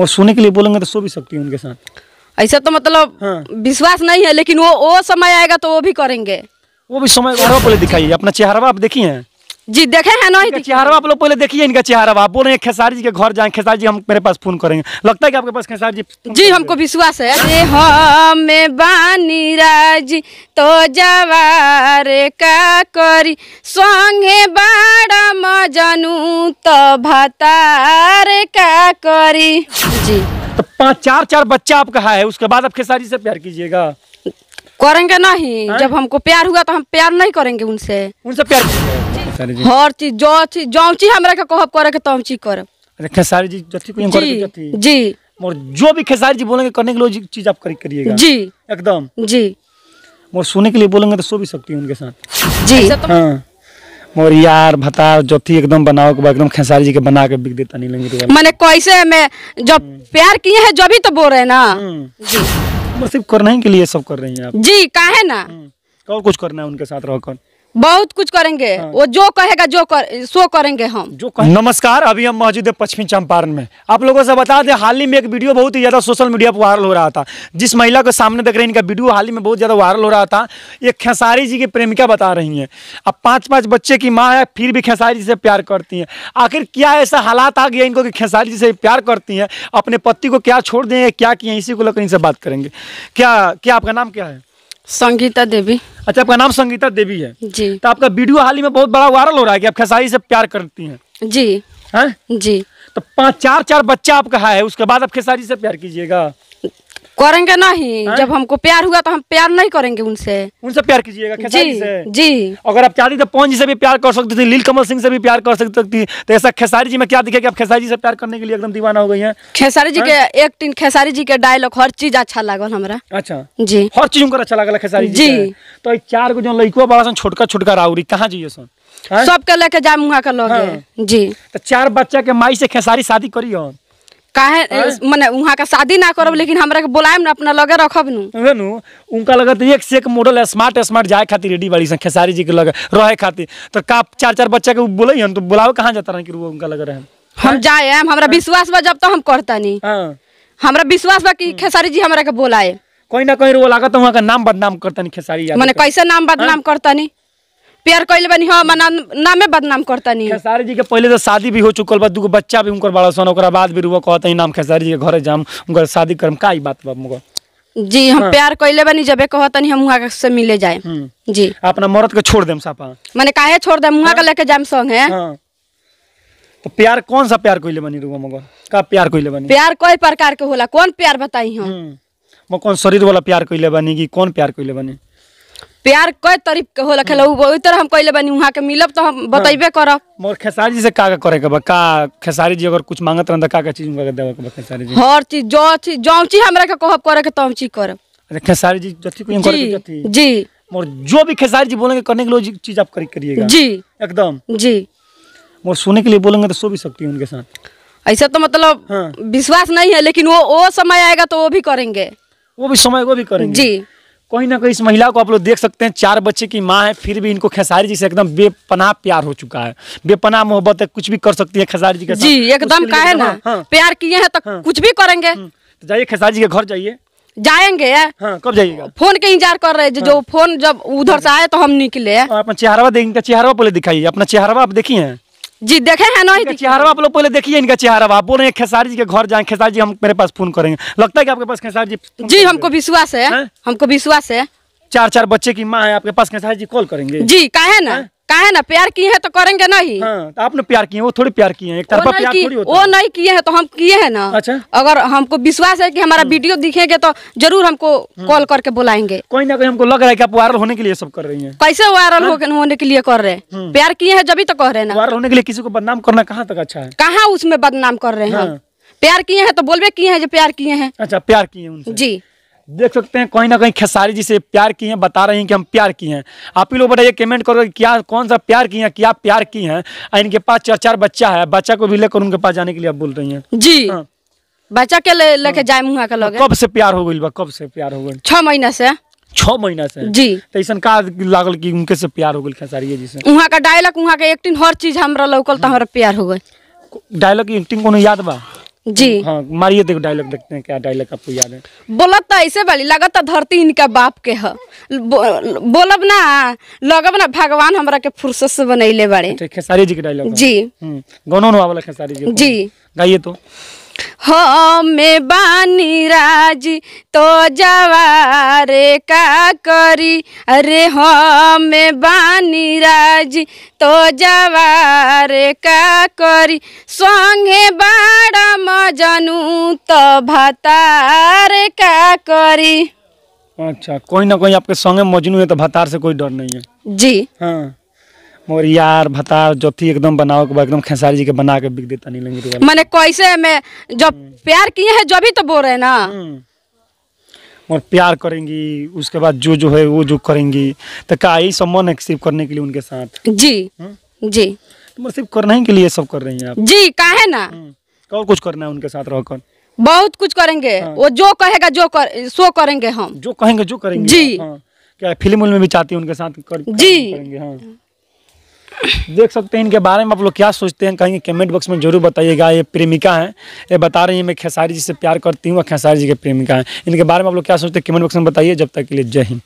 और सोने के लिए बोलेंगे तो सो भी सकती है उनके साथ। ऐसा तो मतलब हाँ। विश्वास नहीं है लेकिन वो वो समय आएगा तो वो भी करेंगे। वो भी समय पहले दिखाइए अपना चेहरा आप देखिए। हैं जी देखे हैं नहीं इनका चेहरा आप लोग पहले देखिए इनका चेहरा आप बोल रहे हैं खेसारी जी के घर जाएँ खेसारी जी हम मेरे पास फ़ोन करेंगे। लगता है कि आपके पास खेसारी जी जी हमको विश्वास है। जे हमें बानी राज़ी तो जवार का करी। संगे बाड़ा मजनू तो भतार का करी। जी। तो पाँच चार चार बच्चा आपका है उसके बाद आप खेसारी से प्यार कीजिएगा। करेंगे नहीं। जब हमको प्यार हुआ तो हम प्यार नहीं करेंगे उनसे। उनसे प्यार खेसारी जी। हर चीज़ जो चीज़ जो चीज़ हमरा के कहब करे के तो हम चीज़ करब। अच्छा खेसारी जी जति को कर जति जी और जो। भी खेसारी जी बोलेंगे करने के लिए चीज़ आप करी करिएगा। जी। एकदम। जी। और सोने के लिए बोलेंगे तो सो भी सकती है उनके साथ। जी। हाँ। और यार भता जति एकदम बनाओ के एकदम खेसारी जी के बना के बिक देता नहीं लेंगे तो मैंने कैसे में जब प्यार किए हैं जब ही तो बोल रहे ना। जी। बस सिर्फ़ करने ही के लिए सब कर रही हैं आप। जी काहे ना। हम्म। और कुछ करना है उनके साथ रहकर। बहुत कुछ करेंगे। हाँ। वो जो कहेगा जो कर, सो करेंगे हम। जो नमस्कार अभी हम मौजूद है पश्चिमी चंपारण में। आप लोगों से बता दें हाल ही में एक वीडियो बहुत ही ज़्यादा सोशल मीडिया पर वायरल हो रहा था। जिस महिला को सामने देख रहे हैं इनका वीडियो हाल ही में बहुत ज़्यादा वायरल हो रहा था। ये खेसारी जी की प्रेमिका बता रही हैं। अब पाँच पाँच बच्चे की माँ है फिर भी खेसारी जी से प्यार करती हैं। आखिर क्या ऐसा हालात आ गया इनको कि खेसारी जी से प्यार करती हैं? अपने पति को क्या छोड़ दें क्या किए इसी को लेकर इनसे बात करेंगे। क्या क्या आपका नाम क्या है? संगीता देवी। अच्छा आपका नाम संगीता देवी है। जी। तो आपका वीडियो हाल ही में बहुत बड़ा वायरल हो रहा है कि आप खेसारी से प्यार करती हैं। जी। है? जी। तो पाँच चार चार बच्चा आपका है उसके बाद आप खेसारी से प्यार कीजिएगा। करेंगे नहीं है? जब हमको प्यार हुआ तो हम प्यार नहीं करेंगे उनसे। उनसे प्यार कीजिएगा जी से। जी। अगर आप चाहती तो पवन जी से भी प्यार कर सकती थी लील कमल सिंह से भी प्यार कर सकती थी तो ऐसा खेसारी जी में क्या दिखे कि आप खेसारी जी से प्यार करने के लिए एकदम दीवाना हो गई हैं? खेसारी जी के एक तीन खेसारी जी के डायलॉग हर चीज़ अच्छा लागल हमरा। अच्छा। जी। हर चीज़ उनका अच्छा लगल खेसारी जी। तो चार गो जो लड़कुआ बड़ा सन छोटका छोटका राउरी कहाँ जाइए सन? हैं? सबके लेके जाए मुहा के लगे। हाँ। जी। तो चार बच्चा के माई से खेसारी शादी करी हो? काहे? मने वहाँ का शादी ना करब लेकिन हमरा के बुलाएम ना अपना लगे रखब नु नु उनका लगत एक से एक मॉडल स्मार्ट स्मार्ट जाए खातिर रेडी बाड़ी सन खेसारी जी के लगे रहे खातिर। तो का चार चार बच्चा के बोले हन तो बुलाओ कहाँ जाता रहे कि उनका लगे रहे? हम जाए हमरा विश्वास बा जब तो हम करता नहीं हाँ। हमरा विश्वास बा कि खेसारी जी हमरा के बुलाए। कोई ना कोई वो लागत वहाँ का नाम बदनाम करता नहीं खेसारी यादव मने। कैसे नाम बदनाम करता नहीं प्यार कैले बनी हम नाम नामे बदनाम करता नहीं खेसारी जी के पहले तो शादी भी हो चुकल बा दूगो बच्चा भी उनकर बड़ा सन बाद भी रुआ कहते हैं नाम खेसारी जी के घरे जाम उनकर शादी करम का ई बात बा मुगर जी हम प्यार कैले बनी जबे कहता हम वहाँ से मिले जाए हम्म। जी। अपना मरद के छोड़ देम सापा। मने काहे छोड़ दे मुहा के लेके जाम संग है? हाँ। तो प्यार कौन सा प्यार कोइले बनी रुआ मगर का प्यार कोइले बनी? प्यार कई प्रकार के होला कौन प्यार बताई हम? हम्म। वो कौन शरीर वाला प्यार कोइले बनी कि कौन प्यार कोइले बनी? प्यार कई तरीक के होला खेला वही तरह हम कैले बनी वहाँ के मिलब तो हम बतेबे करब। मगर खेसारी जी से का का करे के बा। का खेसारी जी अगर कुछ मांगत रहन त का का चीज़ के देवे के बा खेसारी जी। हर चीज़ जो चीज़ जो चीज़ हमरा के कहब करे के तो हम चीज़ करब। अच्छा खेसारी जी जति को करे के जति जी मगर जो। भी खेसारी जी बोलेंगे करने के लिए चीज़ आप करी करिएगा। जी। एकदम। जी। मगर सोने के लिए बोलेंगे तो सो भी सकती है उनके साथ। ऐसा तो मतलब हाँ। विश्वास नहीं है लेकिन वो वो समय आएगा तो वो भी करेंगे। वो भी समय को भी करेंगे। जी। कहीं ना कहीं इस महिला को आप लोग देख सकते हैं चार बच्चे की माँ है फिर भी इनको खेसारी जी से एकदम बेपनाह प्यार हो चुका है। बेपनाह मोहब्बत है कुछ भी कर सकती है खेसारी जी के साथ। जी एकदम का काहे एकदम- ना हाँ, हाँ। प्यार किए हैं तो कुछ भी करेंगे। हम्म, तो जाइए खेसारी जी के घर जाइए। जाएँगे हाँ कब जाइएगा? फ़ोन के इंतज़ार कर रहे हैं जो- फ़ोन जब उधर से आए तो हम निकले अपना चेहरा इनका चेहरा पहले दिखाइए अपना चेहरा आप देखिए। हैं जी देखे हैं ना इनका चेहरा आप लोग पहले देखिए इनका चेहरा आप बोल रहे हैं खेसारी जी के घर जाए खेसारी जी हम मेरे पास फ़ोन करेंगे। लगता है कि आपके पास खेसारी जी जी हमको विश्वास है हमको विश्वास है। चार चार बच्चे की माँ है आपके पास खेसारी जी कॉल करेंगे। जी काहे ना? काहे ना प्यार किए हैं तो करेंगे नहीं। हाँ तो आपने प्यार किए वो थोड़ी प्यार किए हैं। एक वो तरफा नहीं प्यार किए थोड़ी होता वो है। नहीं किए हैं तो हम किए हैं ना। अच्छा। अगर हमको विश्वास है कि हमारा वीडियो दिखेंगे तो ज़रूर हमको कॉल करके बुलाएँगे। कोई ना कोई हमको लग रहा है कि आप वायरल होने के लिए सब कर रही हैं। कैसे वायरल होने के लिए कर रहे हैं? प्यार किए हैं जब तो कह रहे हैं ना। वायरल होने के लिए किसी को बदनाम करना कहाँ तक अच्छा है? कहाँ उसमें बदनाम कर रहे हैं हाँ। प्यार किए हैं तो बोलबे किए हैं जो प्यार किए हैं। अच्छा प्यार किए हैं जी। देख सकते हैं कहीं ना कहीं खेसारी जी से प्यार किए हैं बता रही हैं कि हम प्यार किए हैं। आप ही लोग बताइए कमेंट करो कि क्या कौन सा प्यार किए हैं क्या प्यार किए हैं? इनके पास चार चार बच्चा है बच्चा को भी लेकर उनके पास जाने के लिए आप बोल रही हैं। जी। हाँ। बच्चा के ले लेके जाए मुहा के लगे। कब से प्यार हो गई कब से प्यार हो गई? छह महीना से। छह महीना से? जी। तो ऐसा का लागल कि उनके से प्यार हो गई खेसारी जी से? वहाँ का डायलॉग वहाँ के एक्टिंग हर चीज़ हमरा लौकल तो हमारा प्यार हो गई। डायलॉग की एक्टिंग कोनो याद बा? जी। हाँ मारिए देखो डायलॉग देखते हैं क्या डायलॉग आपको याद है। बोलत तो ऐसे वाली लगा तो धरती इनका बाप के है। बो- बोलब ना लगब ना भगवान हमरा के फुर्सत से बनैले बाड़े। अच्छा खेसारी जी के डायलॉग जी। गौनो वाला खेसारी जी जी। गाइए तो। हमें बानी राज़ी तो जवारे का करी। अरे हमें बानी राज़ी तो जवारे का करी। संगे बाड़ा मजनू तो भतार का करी। अच्छा कोई ना कोई आपके संगे मजनू है तो भतार से कोई डर नहीं है। जी। हाँ। मगर यार भतार जोथी एकदम बनाओ के एकदम खेसारी जी के बना के बिक देता नहीं लेंगे मैंने कैसे में जब प्यार किए हैं जो भी तो बोल रहे ना। और प्यार करेंगी उसके बाद जो जो है वो जो करेंगी तो का यही सम्मान एक्सेप्ट करने के लिए उनके साथ? जी। हम्म? जी। तो सिर्फ़ करने ही के लिए सब कर रही हैं आप? जी काहे ना? हम्म। और कुछ करना है उनके साथ रहकर? बहुत कुछ करेंगे। हाँ। वो जो कहेगा जो कर सो करेंगे हम। जो कहेंगे जो करेंगे जी। हाँ। क्या फ़िल्म में भी चाहती है उनके साथ कर, जी। करेंगे हाँ। देख सकते हैं इनके बारे में। आप लोग क्या सोचते हैं? कहीं कमेंट बॉक्स में ज़रूर बताइएगा। ये प्रेमिका है। ये बता रही हैं, मैं खेसारी जी से प्यार करती हूँ और खेसारी जी के प्रेमिका हैं। इनके बारे में आप लोग क्या सोचते हैं? कमेंट बॉक्स में बताइए। जब तक के लिए जय हिंद।